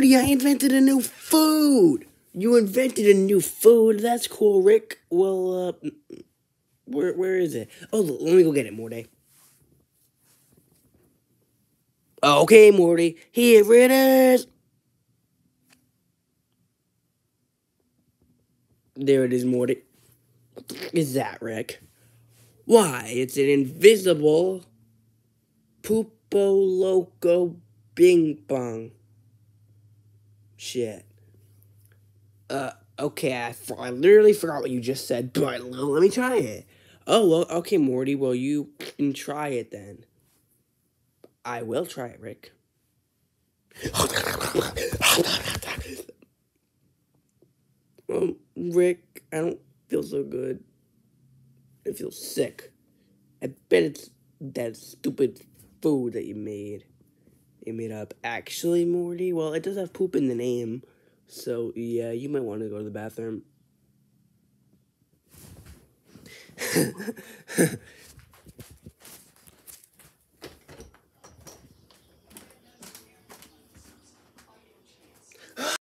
Morty, I invented a new food. You invented a new food. That's cool, Rick. Well, uh, where where is it? Oh, let me go get it, Morty. Okay, Morty. Here it is. There it is, Morty. Is that Rick? Why, it's an invisible Poopo Loco Bing Bong. Shit. Uh, okay, I, I literally forgot what you just said, but let me try it. Oh, well, okay, Morty, well, you can try it then. I will try it, Rick. um, Rick, I don't feel so good. I feel sick. I bet it's that stupid food that you made. You made up. Actually, Morty, well, it does have poop in the name. So, yeah, you might want to go to the bathroom.